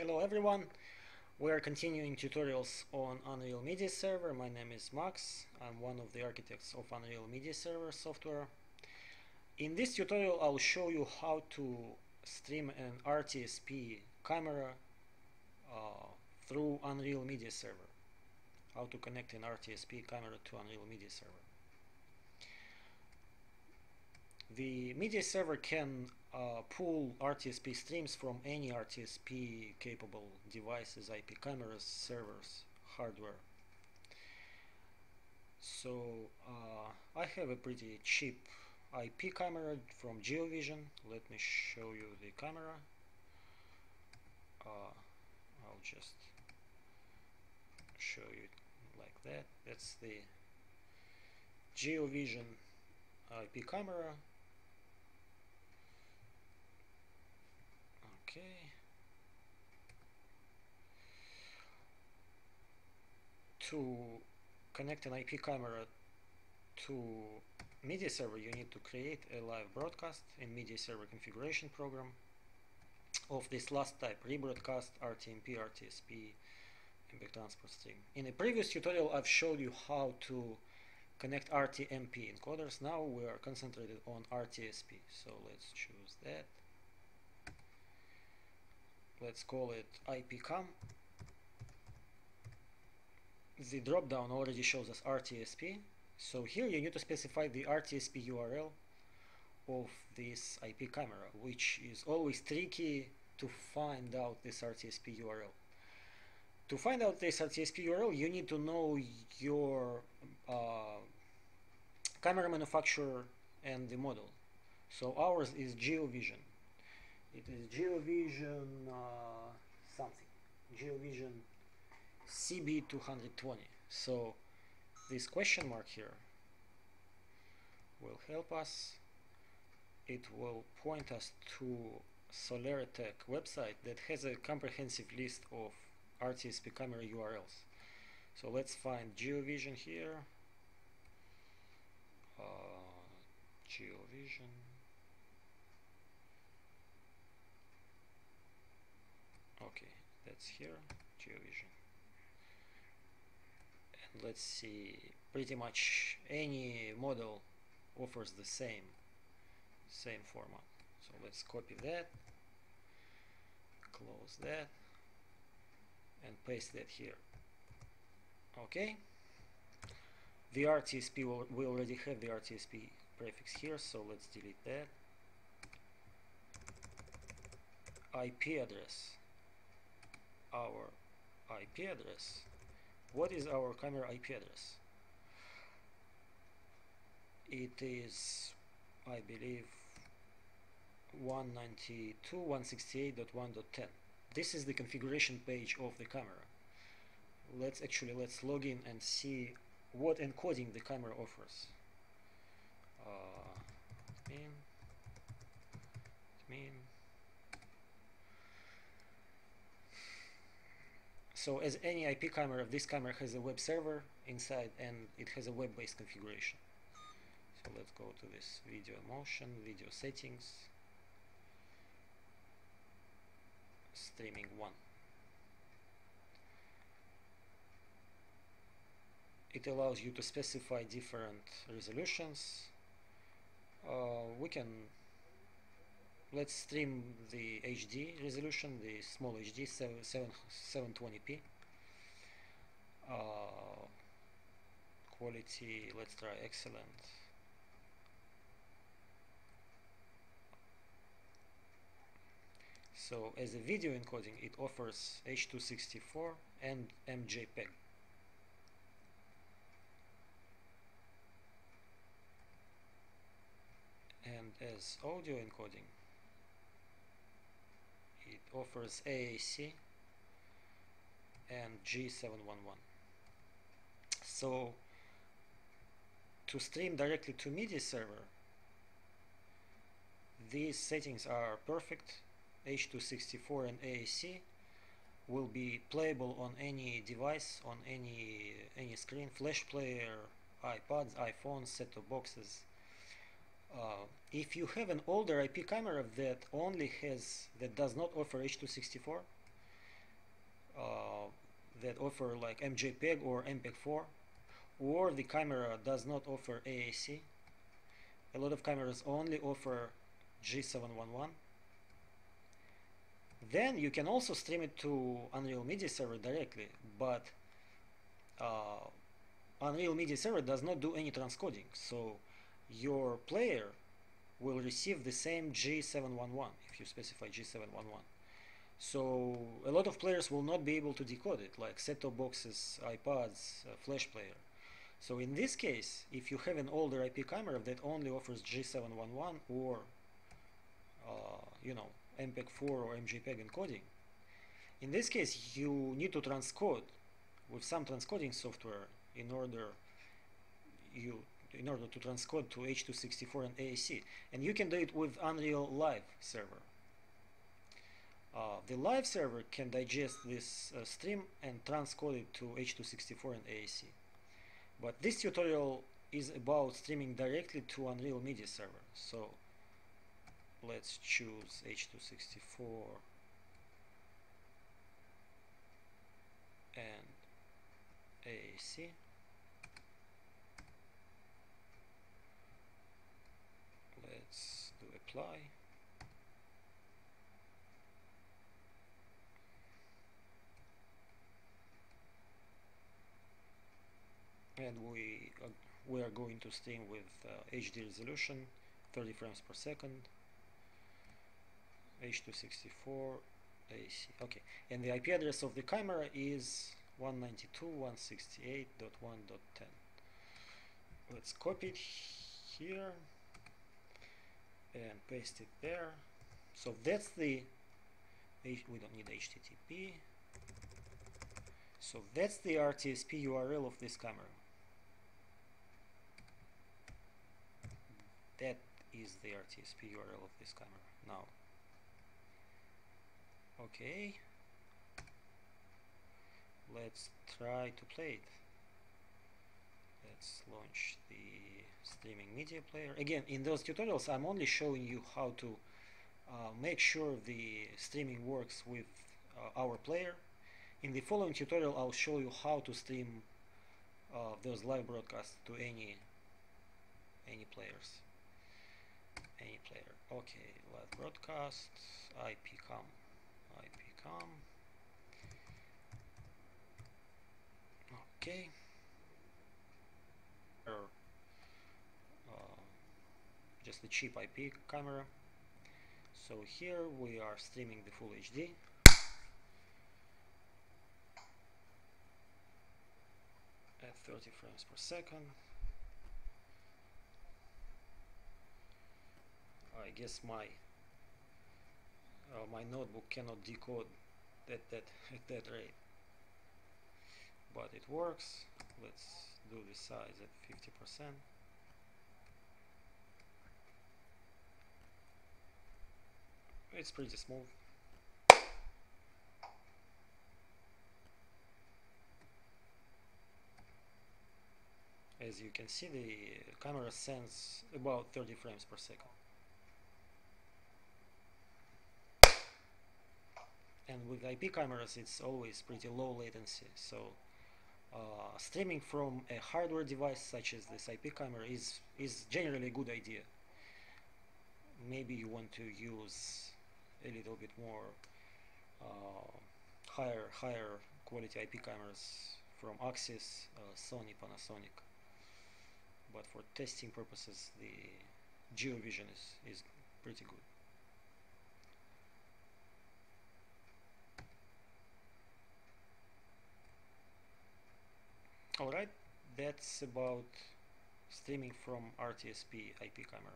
Hello everyone. We are continuing tutorials on Unreal Media Server. My name is Max. I'm one of the architects of Unreal Media Server software. In this tutorial I'll show you how to stream an RTSP camera uh, through Unreal Media Server. How to connect an RTSP camera to Unreal Media Server. The media server can uh, pull RTSP streams from any RTSP capable devices, IP cameras, servers, hardware. So uh, I have a pretty cheap IP camera from GeoVision. Let me show you the camera. Uh, I'll just show you like that. That's the GeoVision IP camera Okay. To connect an IP camera to media server you need to create a live broadcast in media server configuration program of this last type rebroadcast RTMP RTSP MPEG transport stream. In a previous tutorial I've showed you how to connect RTMP encoders. Now we are concentrated on RTSP. So let's choose that let's call it IPCAM. The dropdown already shows us RTSP. So here you need to specify the RTSP URL of this IP camera, which is always tricky to find out this RTSP URL. To find out this RTSP URL, you need to know your uh, camera manufacturer and the model. So ours is GeoVision. It is GeoVision uh, something. GeoVision CB220. So this question mark here will help us. It will point us to Soleratec website that has a comprehensive list of RTSP camera URLs. So let's find GeoVision here. Uh, GeoVision. Here GeoVision. And let's see pretty much any model offers the same same format. So let's copy that close that and paste that here. Okay. The RTSP we already have the RTSP prefix here so let's delete that. IP address our IP address. What is our camera IP address? It is, I believe, 192.168.1.10. This is the configuration page of the camera. Let's actually let's log in and see what encoding the camera offers. Uh, admin, admin, So as any IP camera, this camera has a web server inside and it has a web-based configuration. So let's go to this video motion, video settings, streaming 1. It allows you to specify different resolutions. Uh, we can let's stream the HD resolution, the small HD 7, 720p. Uh, quality, let's try excellent. So as a video encoding, it offers H264 and MJPEG. And as audio encoding, offers AAC and G711 so to stream directly to media server these settings are perfect. H264 and AAC will be playable on any device on any any screen flash player iPads iPhones set-top boxes uh, if you have an older IP camera that only has that does not offer H264 uh, that offer like MJPEG or MPEG-4 or the camera does not offer AAC. A lot of cameras only offer G711. Then you can also stream it to Unreal Media Server directly, but uh, Unreal Media Server does not do any transcoding, so your player will receive the same G711 if you specify G711. So a lot of players will not be able to decode it, like set-top boxes, iPads, uh, Flash player. So in this case, if you have an older IP camera that only offers G711 or uh, you know MPEG-4 or MJPEG encoding, in this case you need to transcode with some transcoding software in order you in order to transcode to H.264 and AAC and you can do it with Unreal Live server. Uh, the live server can digest this uh, stream and transcode it to H.264 and AAC but this tutorial is about streaming directly to Unreal Media Server. So let's choose H.264 and AAC let's do apply and we uh, we are going to stream with uh, HD resolution 30 frames per second. H264 AC okay. And the IP address of the camera is 192.168.1.10 let's copy it here and paste it there. So that's the we don't need HTTP so that's the RTSP URL of this camera. That is the RTSP URL of this camera. Now okay. Let's try to play it let's launch the streaming media player. Again in those tutorials I'm only showing you how to uh, make sure the streaming works with uh, our player. In the following tutorial I'll show you how to stream uh, those live broadcasts to any any players. Any player. Okay live broadcast IPCAM IPCAM okay uh, just the cheap IP camera. So here we are streaming the full HD at 30 frames per second. I guess my uh, my notebook cannot decode that that at that rate. But it works. Let's do the size at 50 percent. It's pretty smooth as you can see the camera sends about 30 frames per second. And with IP cameras it's always pretty low latency so uh, streaming from a hardware device such as this IP camera is is generally a good idea. Maybe you want to use a little bit more uh, higher higher quality IP cameras from Axis, uh, Sony, Panasonic. But for testing purposes the GeoVision is, is pretty good Alright, that's about streaming from RTSP IP camera.